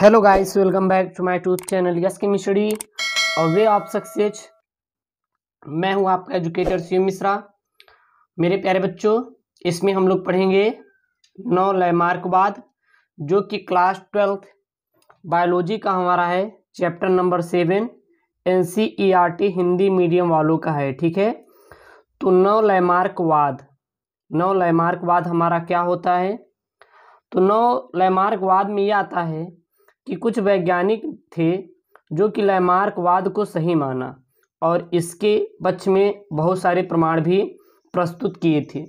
Hello guys welcome back to my tube channel yes की मिस्टडी और वे ऑफ़ सक्सेस मैं हूँ आपका एजुकेटर सी मिश्रा मेरे प्यारे बच्चों, इसमें हम लोग पढ़ेंगे नौ लयमार्क बाद, जो कि क्लास ट्वेल्थ बायोलॉजी का हमारा है chapter number seven in Hindi medium वालों का है, ठीक है? तो नौ लयमार्क वाद नौ लयमार्क वाद हमारा क्या होता है? तो नौ लयमार्कवाद में ये आता है कि कुछ वैज्ञानिक थे जो कि लयमार्कवाद को सही माना और इसके पक्ष में बहुत सारे प्रमाण भी प्रस्तुत किए थे।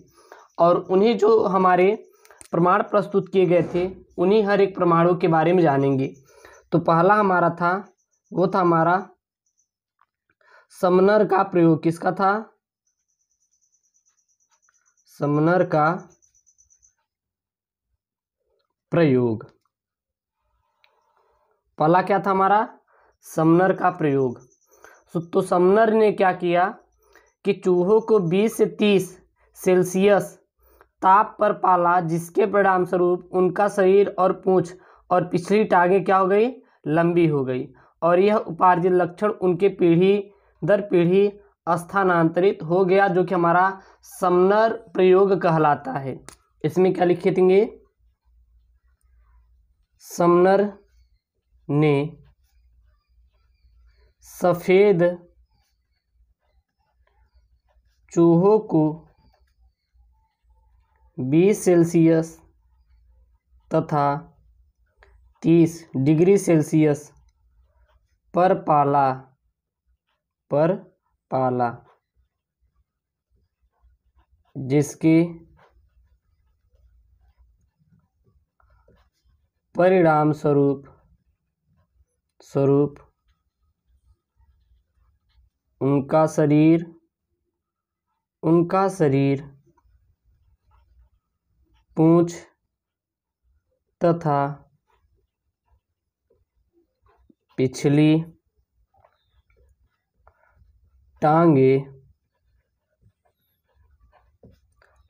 और उन्हें जो हमारे प्रमाण प्रस्तुत किए गए थे, उन्हीं हर एक प्रमाणों के बारे में जानेंगे। तो पहला हमारा था, वो था हमारा समनर का प्रयोग। किसका था? समनर का प्रयोग। पहला क्या था हमारा? समनर का प्रयोग। तो समनर ने क्या किया कि चूहों को 20 से 30 सेल्सियस ताप पर पाला, जिसके परिणाम स्वरूप उनका शरीर और पूंछ और पिछली टांगें क्या हो गई? लंबी हो गई। और यह उपार्जित लक्षण उनके पीढ़ी दर पीढ़ी स्थानांतरित हो गया, जो कि हमारा समनर प्रयोग कहलाता है। इसमें क्या लिखे देंगे समनर ने सफ़ेद चूहों को 20 सेल्सियस तथा 30 डिग्री सेल्सियस पर पाला पर पाला, जिसके परिणाम स्वरूप स्वरूप। उनका शरीर उनका शरीर, पूछ तथा पिछली टांगे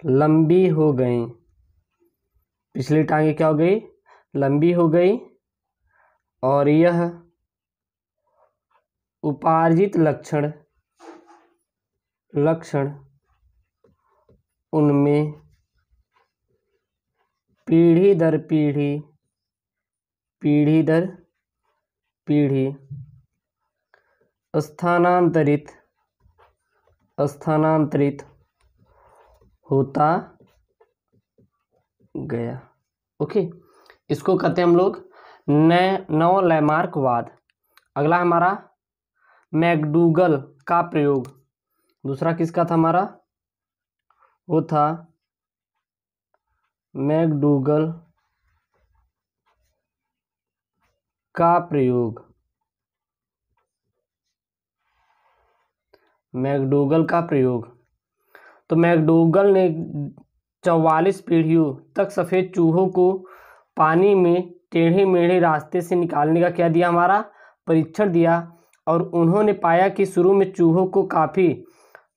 लंबी हो गई। पिछली टांगे क्या हो गई? लंबी हो गई। और यह उपार्जित लक्षण लक्षण उनमें पीढ़ी दर पीढ़ी पीढ़ी दर पीढ़ी, स्थानांतरित स्थानांतरित होता गया। ओके, इसको कहते हैं हम लोग नौ लैमार्कवाद अगला हमारा मैकडूगल का प्रयोग। दूसरा किसका था हमारा? वो था मैकडूगल का प्रयोग। मैकडूगल का प्रयोग। तो मैकडूगल ने चौवालीस पीढ़ियों तक सफ़ेद चूहों को पानी में टेढ़े मेढ़े रास्ते से निकालने का क्या दिया हमारा? परीक्षण दिया। और उन्होंने पाया कि शुरू में चूहों को काफ़ी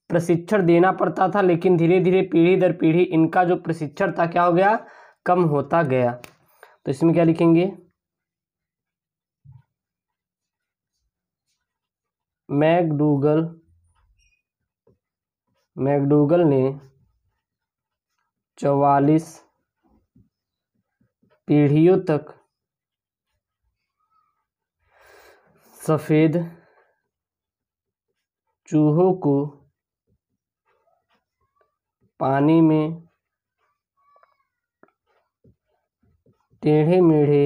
प्रशिक्षण देना पड़ता था, लेकिन धीरे धीरे पीढ़ी दर पीढ़ी इनका जो प्रशिक्षण था क्या हो गया? कम होता गया। तो इसमें क्या लिखेंगे? मैकडूगल मैकडूगल ने चौवालीस पीढ़ियों तक सफ़ेद चूहों को पानी में टेढ़े मेढ़े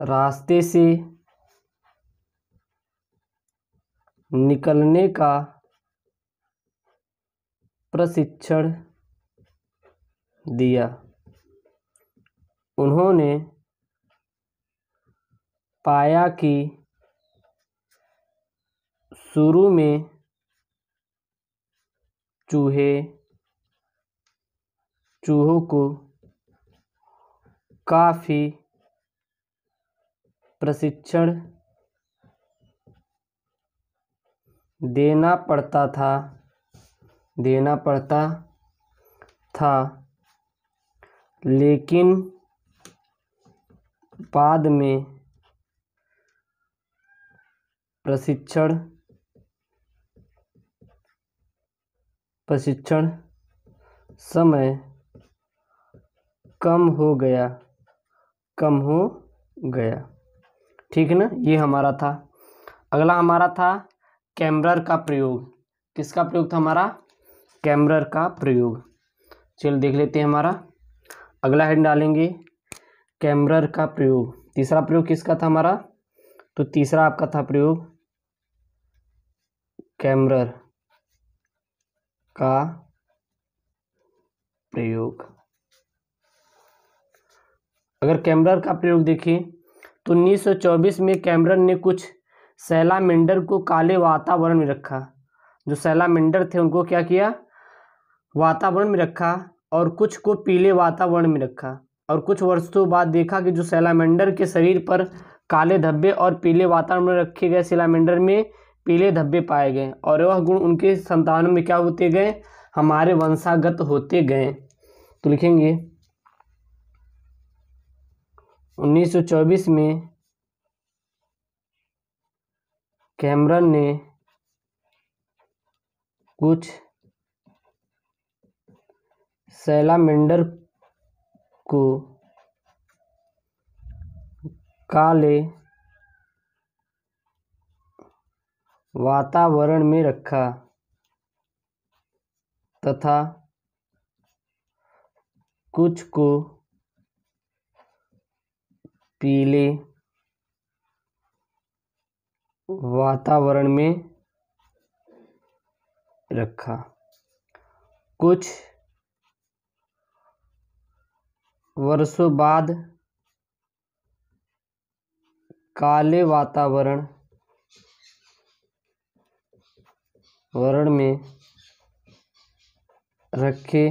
रास्ते से निकलने का प्रशिक्षण दिया। उन्होंने पाया कि शुरू में चूहे, चूहों को काफ़ी प्रशिक्षण देना पड़ता था, देना पड़ता था। लेकिन बाद में प्रशिक्षण प्रशिक्षण समय कम हो गया, कम हो गया। ठीक है ना? ये हमारा था। अगला हमारा था कैमरर का प्रयोग। किसका प्रयोग था हमारा? कैमरर का प्रयोग। चल देख लेते हैं हमारा। अगला हेड डालेंगे। कैमरर का प्रयोग। तीसरा प्रयोग किसका था हमारा? तो तीसरा आपका था प्रयोग कैमरर का प्रयोग। अगर कैमरर का प्रयोग देखें तो 1924 में कैमरन ने कुछ सैलामेंडर को काले वातावरण में रखा। जो सैलामेंडर थे, उनको क्या किया? वातावरण में रखा और कुछ को पीले वातावरण में रखा। और कुछ वर्षों बाद देखा कि जो सैलामेंडर के शरीर पर काले धब्बे और पीले वातावरण में रखे गए सैलामेंडर में पीले धब्बे पाए गए और वह गुण उनके संतानों में क्या होते गए? हमारे वंशागत होते गए। तो लिखेंगे। 1924 में कैमरन ने कुछ सैलामेंडर को काले वातावरण में रखा तथा कुछ को पीले वातावरण में रखा। कुछ वर्षों बाद काले वातावरण वर्ण में रखे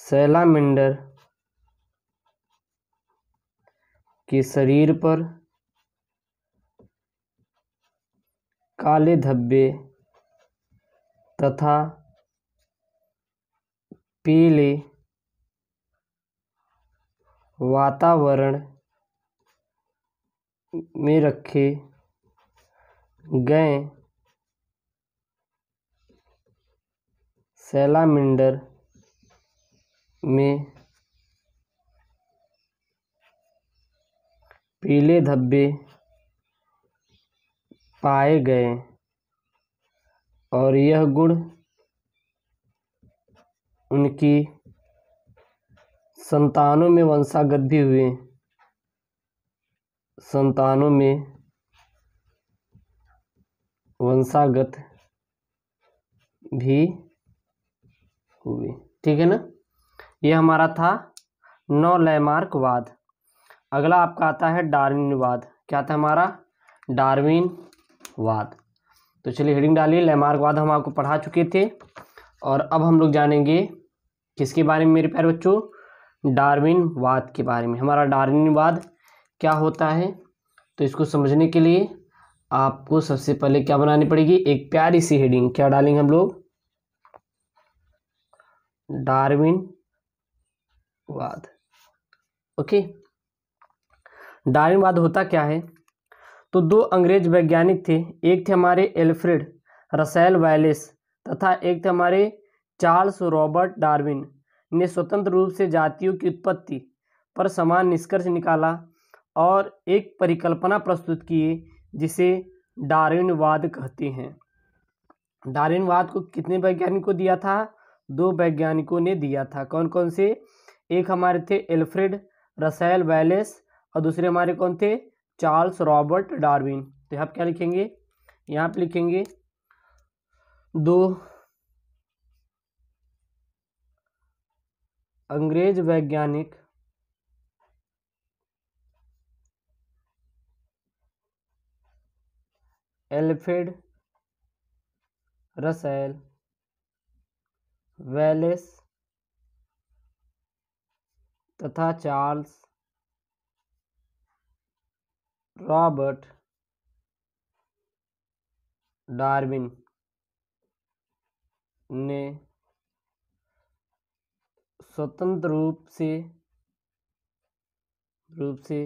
सैलामेंडर के शरीर पर काले धब्बे तथा पीले वातावरण में रखे गए। सैलामेंडर में पीले धब्बे पाए गए और यह गुण उनकी संतानों में वंशागत भी हुए। संतानों में वंशागत भी हुए ठीक है ना? ये हमारा था नौ लैमार्कवाद अगला आपका आता है डार्विनवाद क्या था हमारा? डार्विनवाद तो चलिए हेडिंग डालिए। लैमार्कवाद हम आपको पढ़ा चुके थे। और अब हम लोग जानेंगे किसके बारे में मेरे प्यारे बच्चों? डार्विनवाद के बारे में। हमारा डार्विनवाद क्या होता है? तो इसको समझने के लिए आपको सबसे पहले क्या बनानी पड़ेगी? एक प्यारी सी हेडिंग क्या डालेंगे हम लोग? डार्विन वाद। ओके डार्विनवाद होता क्या है? तो दो अंग्रेज़ वैज्ञानिक थे। एक थे हमारे एल्फ्रेड रसेल वैलेस तथा एक थे हमारे चार्ल्स रॉबर्ट डार्विन। ने स्वतंत्र रूप से जातियों की उत्पत्ति पर समान निष्कर्ष निकाला और एक परिकल्पना प्रस्तुत किए जिसे डार्विनवाद कहते हैं। डार्विनवाद को कितने वैज्ञानिकों दिया था? दो वैज्ञानिकों ने दिया था। कौन कौन से? एक हमारे थे एल्फ्रेड रसेल वैलेस और दूसरे हमारे कौन थे? Charles Robert Darwin. तो आप क्या लिखेंगे? यहाँ पे लिखेंगे दो अंग्रेज़ वैज्ञानिक एल्फ्रेड रसेल वेलेस तथा चार्ल्स रॉबर्ट डार्विन ने स्वतंत्र रूप से रूप से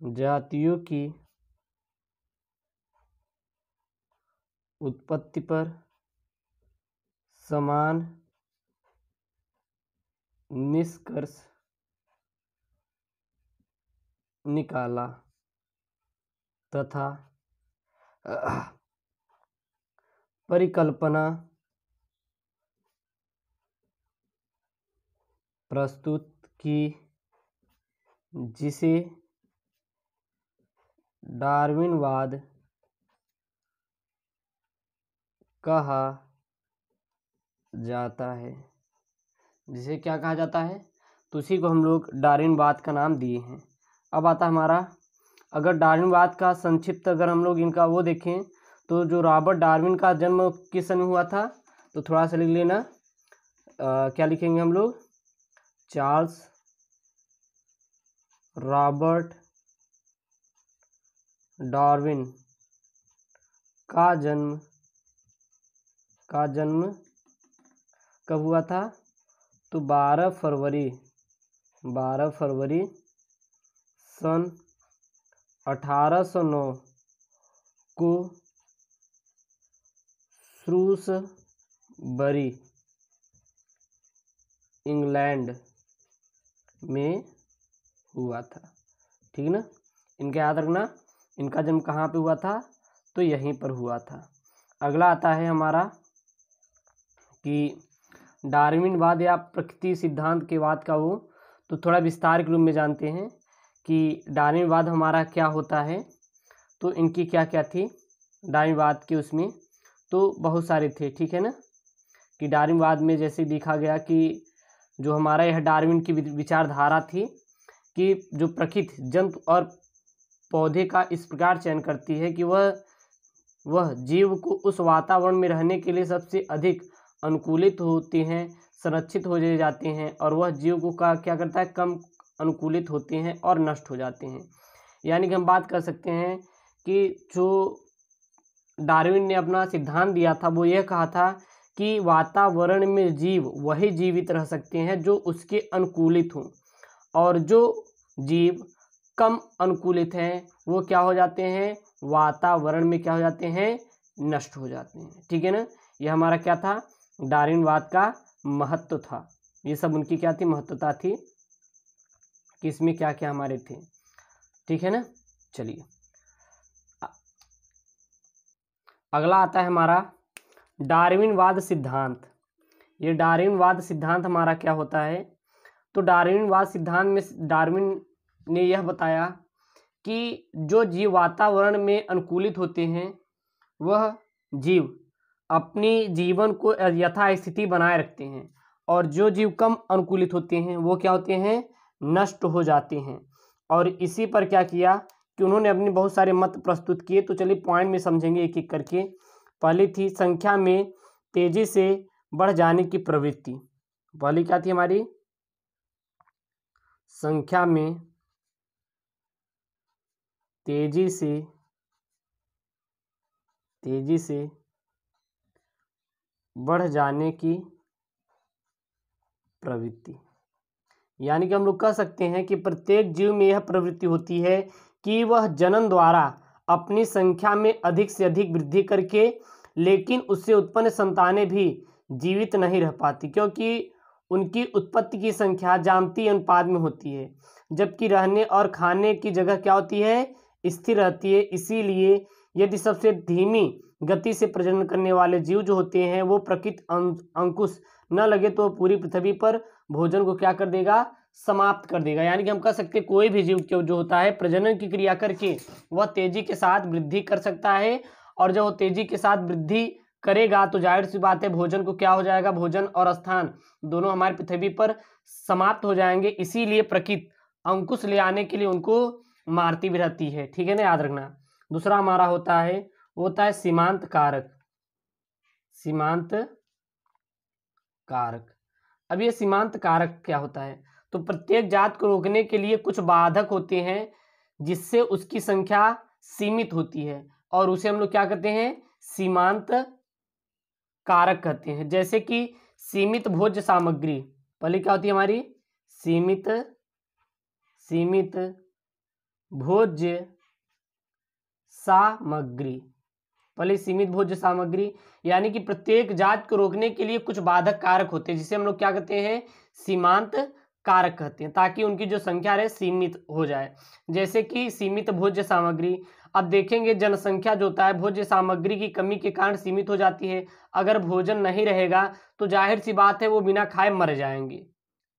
जातियों की उत्पत्ति पर समान निष्कर्ष निकाला तथा परिकल्पना प्रस्तुत की जिसे डार्विनवाद कहा जाता है। जिसे क्या कहा जाता है? तो उसी को हम लोग डार्विनवाद का नाम दिए हैं। अब आता हमारा अगर डार्विनवाद का संक्षिप्त अगर हम लोग इनका वो देखें तो जो रॉबर्ट डार्विन का जन्म किस समय हुआ था? तो थोड़ा सा लिख लेना। आ, क्या लिखेंगे हम लोग? चार्ल्स रॉबर्ट डार्विन का जन्म का जन्म कब हुआ था? तो बारह फरवरी बारह फरवरी सन अठारह सौ नौ को बरी इंग्लैंड में हुआ था। ठीक ना? इनका याद रखना। इनका जन्म कहाँ पे हुआ था? तो यहीं पर हुआ था। अगला आता है हमारा कि डार्विनवाद या प्रकृति सिद्धांत के बाद का वो तो थोड़ा विस्तार के रूप में जानते हैं कि डार्विनवाद हमारा क्या होता है तो इनकी क्या क्या थी डार्विनवाद के उसमें तो बहुत सारे थे, ठीक है ना? कि डार्विनवाद में जैसे देखा गया कि जो हमारा यह डार्विन की विचारधारा थी कि जो प्रकृति, जंतु और पौधे का इस प्रकार चयन करती है कि वह वह जीव को उस वातावरण में रहने के लिए सबसे अधिक अनुकूलित होती हैं, संरक्षित हो जाते हैं और वह जीव को का, क्या करता है? कम अनुकूलित होते हैं और नष्ट हो जाते हैं। यानी कि हम बात कर सकते हैं कि जो डार्विन ने अपना सिद्धांत दिया था, वो यह कहा था कि वातावरण में जीव वही जीवित रह सकते हैं जो उसके अनुकूलित हों और जो जीव कम अनुकूलित हैं, वो क्या हो जाते हैं? वातावरण में क्या हो जाते हैं? नष्ट हो जाते हैं। ठीक है ना? यह हमारा क्या था? डार्विनवाद का महत्व था। ये सब उनकी क्या थी? महत्वता थी। कि इसमें क्या क्या हमारे थे? ठीक है ना? चलिए। अगला आता है हमारा डार्विनवाद सिद्धांत। ये डार्विनवाद सिद्धांत हमारा क्या होता है? तो डार्विनवाद सिद्धांत में डार्विन ने यह बताया कि जो जीव वातावरण में अनुकूलित होते हैं, वह जीव अपनी जीवन को यथास्थिति बनाए रखते हैं और जो जीव कम अनुकूलित होते हैं, वो क्या होते हैं? नष्ट हो जाते हैं। और इसी पर क्या किया कि उन्होंने अपने बहुत सारे मत प्रस्तुत किए। तो चलिए पॉइंट में समझेंगे एक एक करके। पहली थी संख्या में तेज़ी से बढ़ जाने की प्रवृत्ति। पहली क्या थी हमारी? संख्या में तेज़ी से तेज़ी से बढ़ जाने की प्रवृत्ति। यानी कि हम लोग कह सकते हैं कि प्रत्येक जीव में यह प्रवृत्ति होती है कि वह जनन द्वारा अपनी संख्या में अधिक से अधिक वृद्धि करके, लेकिन उससे उत्पन्न संतानें भी जीवित नहीं रह पाती, क्योंकि उनकी उत्पत्ति की संख्या जामती अनुपात में होती है। जबकि रहने और खाने की जगह क्या होती है? स्थिर रहती है। इसीलिए यदि सबसे धीमी गति से प्रजनन करने वाले जीव जो होते हैं, वो प्रकृत अंकुश न लगे तो पूरी पृथ्वी पर भोजन को क्या कर देगा? समाप्त कर देगा। यानी कि हम कह सकते हैं, कोई भी जीव क्यों जो होता है, प्रजनन की क्रिया करके वह तेज़ी के साथ वृद्धि कर सकता है और जब वो तेज़ी के साथ वृद्धि करेगा तो ज़ाहिर सी बात है, भोजन को क्या हो जाएगा? भोजन और स्थान दोनों हमारे पृथ्वी पर समाप्त हो जाएँगे। इसीलिए प्रकृत अंकुश ले आने के लिए उनको मारती भी रहती है, ठीक है ना? याद रखना। दूसरा हमारा होता है होता है सीमांत कारक। सीमांत कारक। अब ये सीमांत कारक क्या होता है? तो प्रत्येक जात को रोकने के लिए कुछ बाधक होते हैं, जिससे उसकी संख्या सीमित होती है, और उसे हम लोग क्या कहते हैं? सीमांत कारक कहते हैं। जैसे कि सीमित भोज्य सामग्री। पहले क्या होती है हमारी? सीमित सीमित भोज्य सामग्री। पहले सीमित भोज्य सामग्री, यानी कि प्रत्येक जात को रोकने के लिए कुछ बाधक कारक होते हैं, जिसे हम लोग क्या कहते हैं? सीमांत कारक कहते हैं, ताकि उनकी जो संख्या रहे, सीमित हो जाए। जैसे कि सीमित भोज्य सामग्री, अब देखेंगे जनसंख्या जो होता है, भोज्य सामग्री की कमी के कारण सीमित हो जाती है। अगर भोजन नहीं रहेगा तो ज़ाहिर सी बात है वो बिना खाए मर जाएँगे।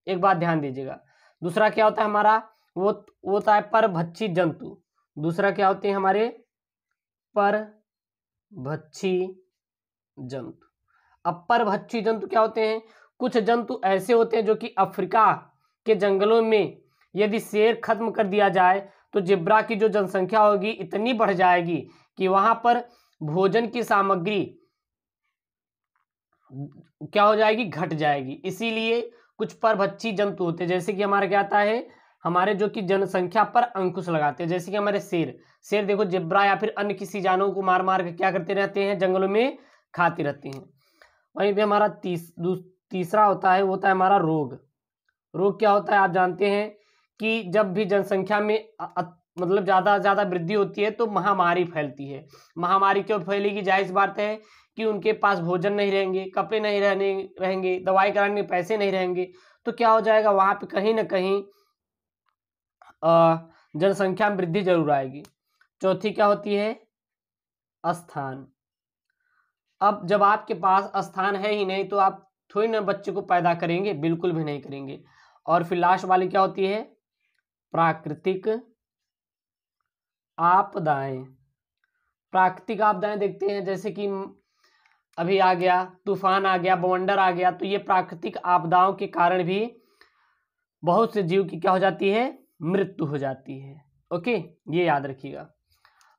एक बात ध्यान दीजिएगा। दूसरा क्या होता है हमारा? वो वो होता है परभक्षी जंतु। दूसरा क्या होते हैं हमारे? पर भक्षी जंतु। अब परभक्षी जंतु क्या होते हैं? कुछ जंतु ऐसे होते हैं जो कि अफ्रीका के जंगलों में यदि शेर खत्म कर दिया जाए तो जिब्रा की जो जनसंख्या होगी इतनी बढ़ जाएगी कि वहाँ पर भोजन की सामग्री क्या हो जाएगी? घट जाएगी। इसीलिए कुछ परभक्षी जंतु होते हैं। जैसे कि हमारा क्या आता है? हमारे जो कि जनसंख्या पर अंकुश लगाते हैं, जैसे कि हमारे शेर। शेर देखो, जिब्रा या फिर अन्य किसी जानवरों को मार मार के क्या करते रहते हैं? जंगलों में खाते रहते हैं। वहीं पे हमारा तीस तीसरा होता है, वो होता है हमारा रोग। रोग क्या होता है? आप जानते हैं कि जब भी जनसंख्या में मतलब ज़्यादा ज़्यादा वृद्धि होती है तो महामारी फैलती है। महामारी क्यों फैलेगी? ज़ाहिर बात है कि उनके पास भोजन नहीं रहेंगे, कपड़े नहीं रहने, रहेंगे, दवाई कराने में पैसे नहीं रहेंगे तो क्या हो जाएगा? वहाँ पे कहीं ना कहीं जनसंख्या में वृद्धि ज़रूर आएगी। चौथी क्या होती है? स्थान। अब जब आपके पास स्थान है ही नहीं तो आप थोड़ी ना बच्चे को पैदा करेंगे, बिल्कुल भी नहीं करेंगे। और फिर लास्ट वाली क्या होती है? प्राकृतिक आपदाएँ। प्राकृतिक आपदाएँ देखते हैं, जैसे कि अभी आ गया, तूफ़ान आ गया, बवंडर आ गया तो ये प्राकृतिक आपदाओं के कारण भी बहुत से जीव की क्या हो जाती है? मृत्यु हो जाती है। ओके? ये याद रखिएगा।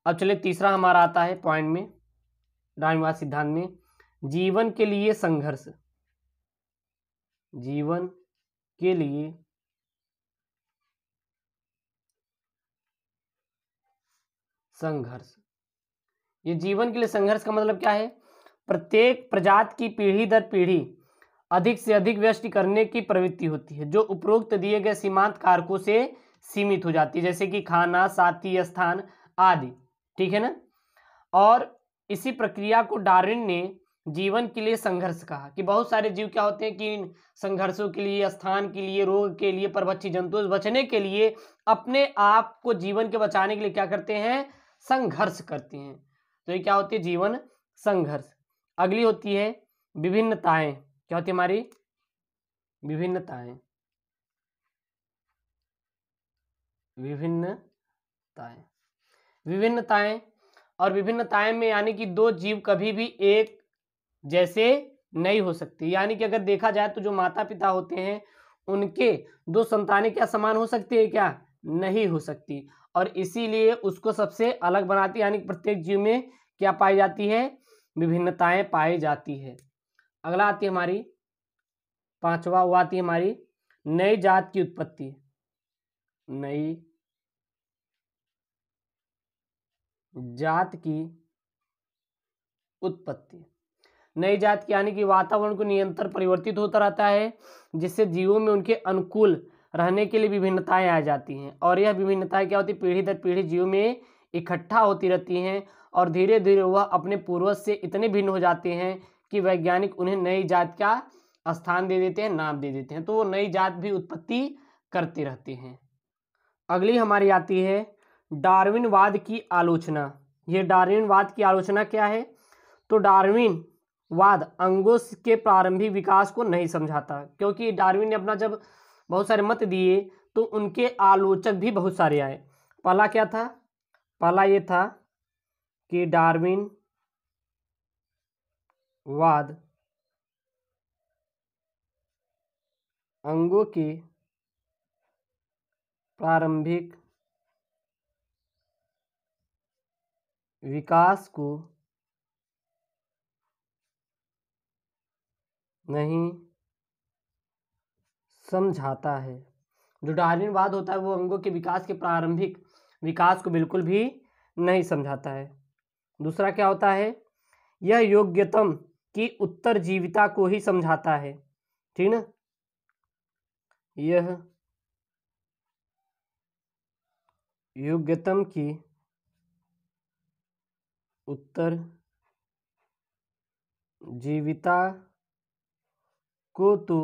अब चलिए तीसरा हमारा आता है पॉइंट में डाइनवाद सिद्धांत में, जीवन के लिए संघर्ष। जीवन के लिए संघर्ष। ये जीवन के लिए संघर्ष का मतलब क्या है? प्रत्येक प्रजात की पीढ़ी दर पीढ़ी अधिक से अधिक व्यस्त करने की प्रवृत्ति होती है, जो उपरोक्त दिए गए सीमांत कारकों से सीमित हो जाती है, जैसे कि खाना, साथी, स्थान आदि। ठीक है ना? और इसी प्रक्रिया को डार्विन ने जीवन के लिए संघर्ष कहा कि बहुत सारे जीव क्या होते हैं कि संघर्षों के लिए, स्थान के लिए, रोग के लिए परभक्षी जंतु बचने के लिए अपने आप को जीवन के बचाने के लिए क्या करते हैं? संघर्ष करते हैं। तो ये क्या होती है? जीवन संघर्ष। अगली होती है विभिन्नताएँ। क्या होती है हमारी? विभिन्नताएँ। विभिन्नताएँ। विभिन्नताएँ और विभिन्नताएँ में यानी कि दो जीव कभी भी एक जैसे नहीं हो सकती। यानी कि अगर देखा जाए तो जो माता पिता होते हैं, उनके दो संतानें क्या समान हो सकती है? क्या नहीं हो सकती। और इसीलिए उसको सबसे अलग बनाती, यानी प्रत्येक जीव में क्या पाई जाती है? विभिन्नताएँ पाई जाती है। अगला आती हमारी, पांचवा, वो आती है हमारी, नई जात की उत्पत्ति। नई जात की उत्पत्ति। नई जात की यानी कि वातावरण को निरंतर परिवर्तित होता रहता है, जिससे जीवों में उनके अनुकूल रहने के लिए विभिन्नताएँ आ जाती हैं और यह विभिन्नताएँ क्या होती है? पीढ़ी दर पीढ़ी जीव में इकट्ठा होती रहती हैं और धीरे धीरे वह अपने पूर्वज से इतने भिन्न हो जाते हैं कि वैज्ञानिक उन्हें नई जात का स्थान दे देते हैं, नाम दे देते हैं। तो वो नई जात भी उत्पत्ति करती रहती हैं। अगली हमारी आती है डार्विनवाद की आलोचना। ये डार्विनवाद की आलोचना क्या है? तो डार्विन वाद अंगों के प्रारंभिक विकास को नहीं समझाता, क्योंकि डार्विन ने अपना जब बहुत सारे मत दिए तो उनके आलोचक भी बहुत सारे आए। पहला क्या था? पहला ये था कि डार्विन वाद अंगों के प्रारंभिक विकास को नहीं समझाता है। जो डार्विनवाद होता है, वो अंगों के विकास के प्रारंभिक विकास को बिल्कुल भी नहीं समझाता है। दूसरा क्या होता है? यह योग्यतम की उत्तर जीविता को ही समझाता है। ठीक ना? यह योग्यतम की उत्तर, जीविता को तो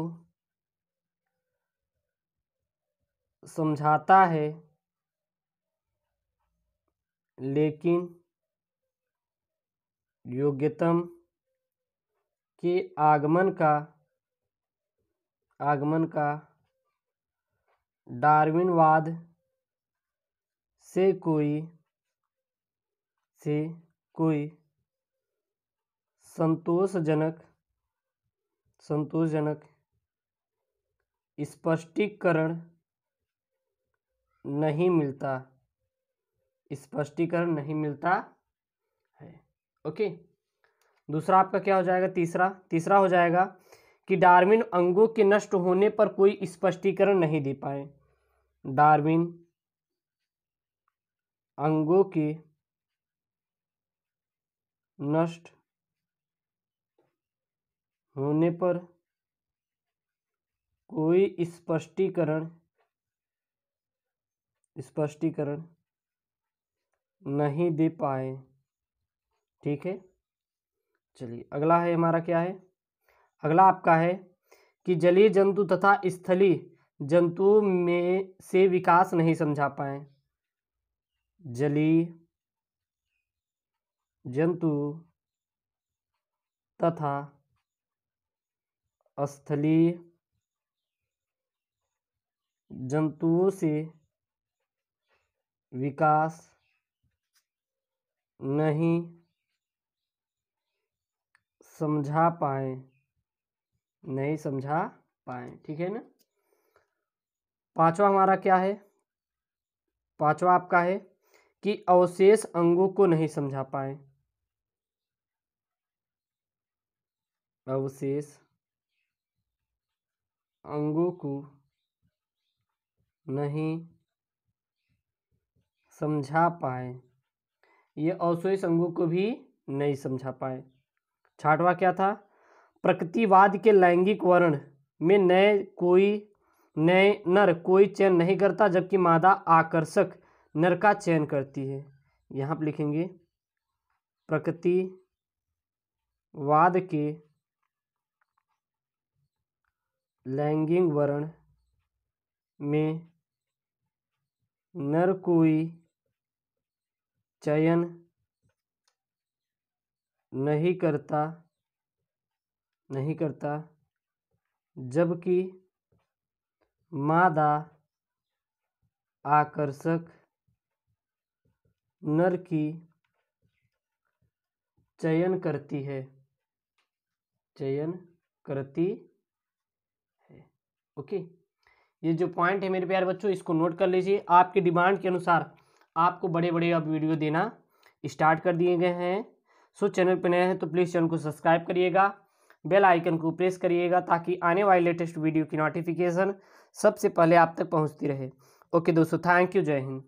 समझाता है, लेकिन योग्यतम के आगमन का आगमन का डार्विनवाद से कोई से कोई संतोषजनक संतोषजनक स्पष्टीकरण नहीं मिलता। स्पष्टीकरण नहीं मिलता है। ओके? दूसरा आपका क्या हो जाएगा? तीसरा तीसरा हो जाएगा कि डार्विन अंगों के नष्ट होने पर कोई स्पष्टीकरण नहीं दे पाए। डार्विन अंगों के नष्ट होने पर कोई स्पष्टीकरण स्पष्टीकरण नहीं दे पाए। ठीक है? चलिए, अगला है हमारा क्या है? अगला आपका है कि जलीय जंतु तथा स्थलीय जंतु में से विकास नहीं समझा पाए। जलीय जंतु तथा स्थलीय जंतुओं से विकास नहीं समझा पाए, नहीं समझा पाए, ठीक है ना? पांचवा हमारा क्या है? पांचवा आपका है कि अवशेष अंगों को नहीं समझा पाए। अवशेष अंगों को नहीं समझा पाए। ये अवशेष अंगों को भी नहीं समझा पाए। छाठवा क्या था? प्रकृतिवाद के लैंगिक वर्ण में नए कोई, नए नर कोई चयन नहीं करता, जबकि मादा आकर्षक नर का चयन करती है। यहाँ पर लिखेंगे, प्रकृतिवाद के लैंगिक वर्ण में नर कोई चयन नहीं करता नहीं करता, जबकि मादा आकर्षक नर की चयन करती है, चयन करती ओके? ये जो पॉइंट है मेरे प्यारे बच्चों, इसको नोट कर लीजिए। आपके डिमांड के अनुसार आपको बड़े बड़े अब वीडियो देना स्टार्ट कर दिए गए हैं। सो चैनल पर नए हैं तो प्लीज़ चैनल को सब्सक्राइब करिएगा। बेल आइकन को प्रेस करिएगा ताकि आने वाले लेटेस्ट वीडियो की नोटिफिकेशन सबसे पहले आप तक पहुँचती रहे। ओके दोस्तों थैंक यू जय हिंद।